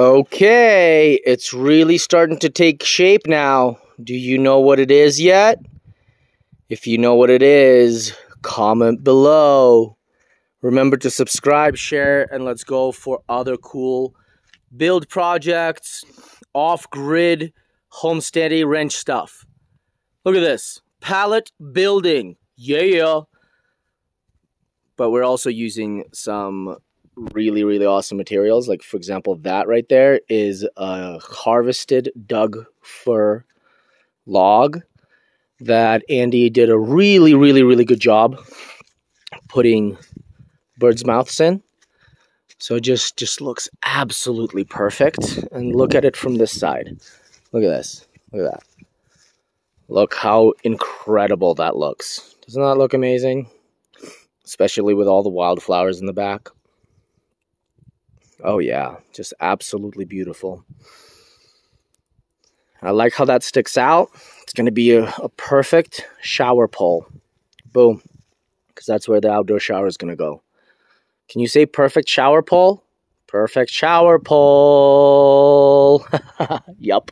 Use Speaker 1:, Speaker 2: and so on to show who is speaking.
Speaker 1: Okay, it's really starting to take shape now. Do you know what it is yet? If you know what it is, comment below. Remember to subscribe, share, and let's go for other cool build projects, off-grid, homesteady wrench stuff. Look at this. Pallet building. Yeah. But we're also using some really, really awesome materials. Like, for example, that right there is a harvested Doug fir log that Andy did a really, really, really good job putting bird's mouths in. So it just, just looks absolutely perfect. And look at it from this side. Look at this. Look at that. Look how incredible that looks. Doesn't that look amazing? Especially with all the wildflowers in the back. Oh yeah, just absolutely beautiful. I like how that sticks out. It's going to be a, a, perfect shower pole. Boom. Because that's where the outdoor shower is going to go. Can you say perfect shower pole? Perfect shower pole. yup.